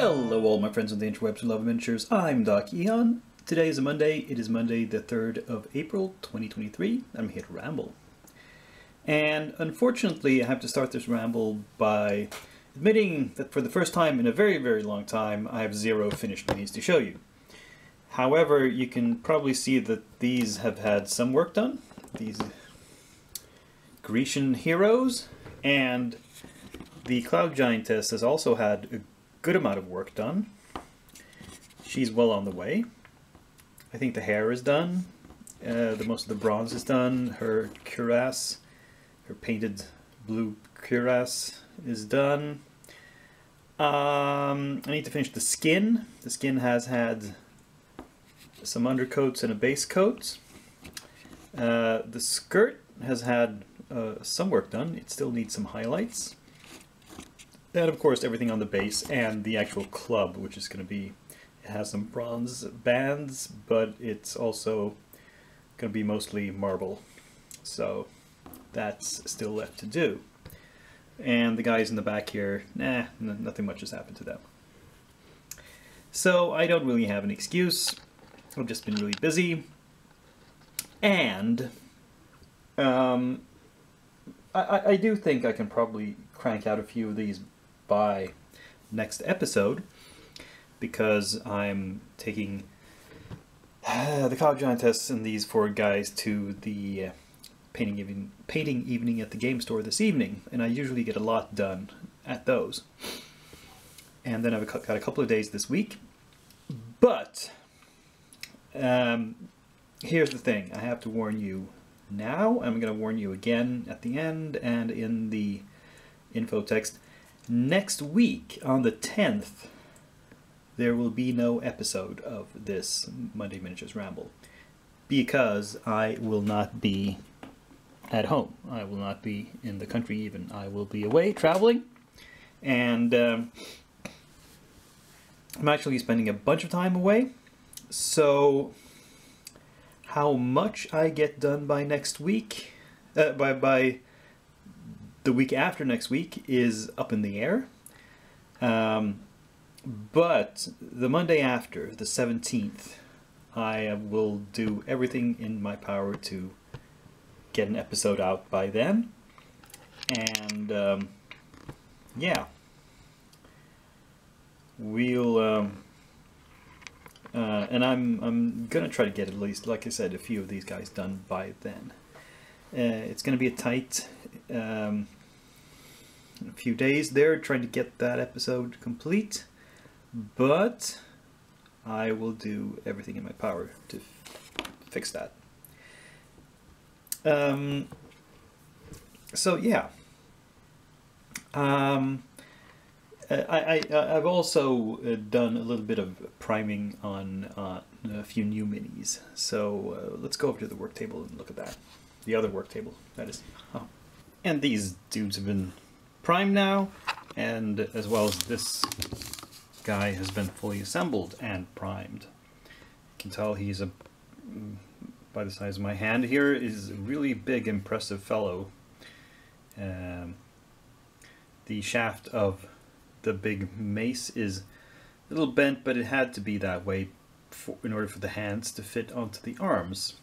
Hello all my friends on the interwebs and love adventures, I'm Doc Eon. Today is a Monday, it is Monday the 3rd of April 2023, I'm here to ramble. And unfortunately I have to start this ramble by admitting that for the first time in a very very long time I have zero finished minis to show you. However, you can probably see that these have had some work done. These Grecian heroes and the Cloud Giantess has also had a good amount of work done. She's well on the way. I think the hair is done. Uh, the most of the bronze is done. Her cuirass, her painted blue cuirass is done. Um, I need to finish the skin. The skin has had some undercoats and a base coat. Uh, the skirt has had uh, some work done. It still needs some highlights. And of course everything on the base and the actual club, which is going to be, it has some bronze bands, but it's also going to be mostly marble. So that's still left to do. And the guys in the back here, nah, nothing much has happened to them. So I don't really have an excuse. I've just been really busy. And um, I, I do think I can probably crank out a few of these by next episode because I'm taking uh, the Cloud Giantess and these four guys to the uh, painting, even, painting evening at the game store this evening, and I usually get a lot done at those. And then I've got a couple of days this week, but um, here's the thing, I have to warn you now, I'm going to warn you again at the end and in the info text Next week, on the 10th, there will be no episode of this Monday Miniatures Ramble because I will not be at home. I will not be in the country even. I will be away traveling and um, I'm actually spending a bunch of time away. So how much I get done by next week, uh, by, by the week after next week is up in the air. Um, but the Monday after, the 17th, I will do everything in my power to get an episode out by then. And um, yeah, we'll. Um, uh, and I'm I'm gonna try to get at least, like I said, a few of these guys done by then. Uh, it's gonna be a tight um, a few days there trying to get that episode complete, but I will do everything in my power to fix that. Um, so yeah, um, I, I, I've also uh, done a little bit of priming on uh, a few new minis. So uh, let's go over to the work table and look at that. The other work table, that is. Oh. And these dudes have been primed now, and as well as this guy has been fully assembled and primed. You can tell he's a, by the size of my hand here, is a really big, impressive fellow. Um, the shaft of the big mace is a little bent, but it had to be that way for, in order for the hands to fit onto the arms.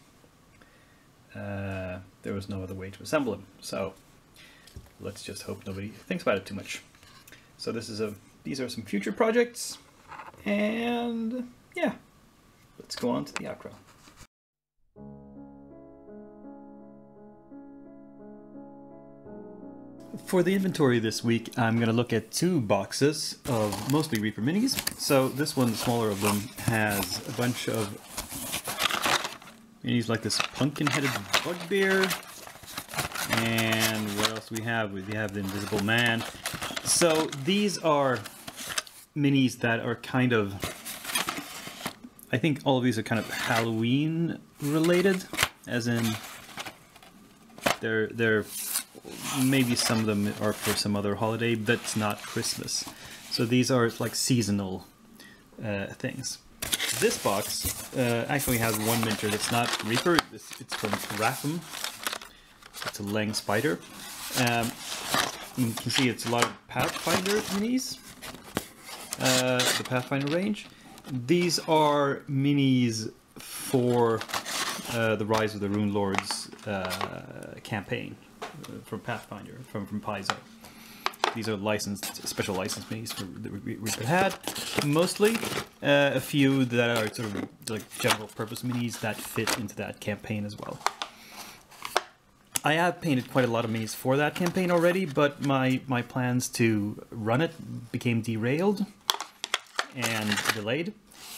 Uh, there was no other way to assemble him. So let's just hope nobody thinks about it too much. So this is a these are some future projects, and yeah, let's go on to the outro. For the inventory this week, I'm going to look at two boxes of mostly Reaper Minis. So this one, the smaller of them, has a bunch of minis like this pumpkin-headed bugbear, and else we have? We have the Invisible Man. So these are minis that are kind of... I think all of these are kind of Halloween related, as in they're they're maybe some of them are for some other holiday, but not Christmas. So these are like seasonal uh, things. This box uh, actually has one miniature that's not Reaper. It's, it's from Ratham. It's a Leng Spider. Um, you can see it's a lot of Pathfinder minis. uh, the Pathfinder range. These are minis for uh, the Rise of the Runelords uh, campaign uh, from Pathfinder, from, from Paizo. These are licensed, special license minis that we, we've had. Mostly, uh, a few that are sort of like general purpose minis that fit into that campaign as well. I have painted quite a lot of minis for that campaign already, but my, my plans to run it became derailed and delayed.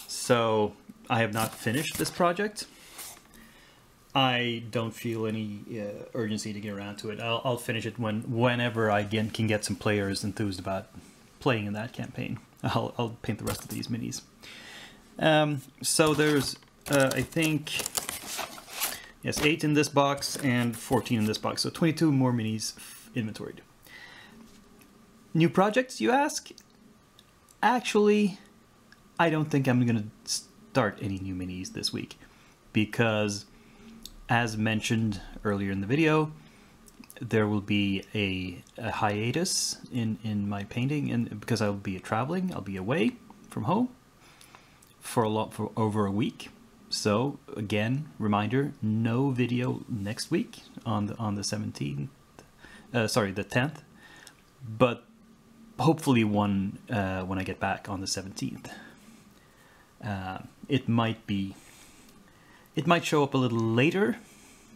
So I have not finished this project. I don't feel any uh, urgency to get around to it. I'll, I'll finish it when whenever I get, can get some players enthused about playing in that campaign. I'll, I'll paint the rest of these minis. Um, so there's, uh, I think, yes, 8 in this box and 14 in this box. So 22 more minis inventoried. New projects, you ask? Actually, I don't think I'm going to start any new minis this week because as mentioned earlier in the video, there will be a, a, hiatus in, in my painting and because I'll be traveling, I'll be away from home for a lot for over a week. So again, reminder, no video next week on the on the 17th, uh, sorry, the 10th, but hopefully one uh, when I get back on the 17th. Uh, it might be it might show up a little later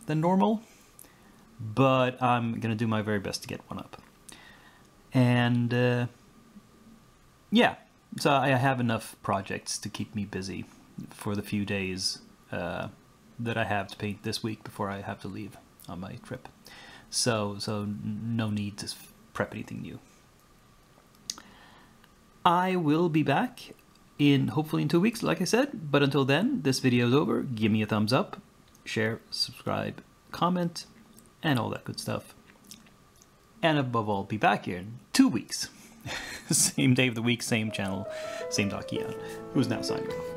than normal, but I'm to do my very best to get one up. And uh, yeah, so I have enough projects to keep me busy for the few days uh, that I have to paint this week before I have to leave on my trip. So, so no need to prep anything new. I will be back in hopefully in two weeks, like I said. But until then, this video is over. Give me a thumbs up, share, subscribe, comment, and all that good stuff. And above all, be back here in two weeks. same day of the week, same channel, same Doc Eon, who's now signing off.